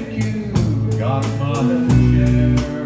think you got my share.